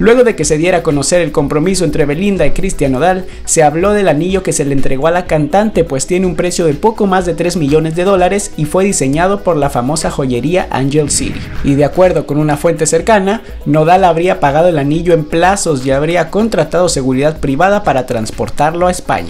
Luego de que se diera a conocer el compromiso entre Belinda y Cristian Nodal, se habló del anillo que se le entregó a la cantante, pues tiene un precio de poco más de 3 millones de dólares y fue diseñado por la famosa joyería Angel City. Y de acuerdo con una fuente cercana, Nodal habría pagado el anillo en plazos y habría contratado seguridad privada para transportarlo a España.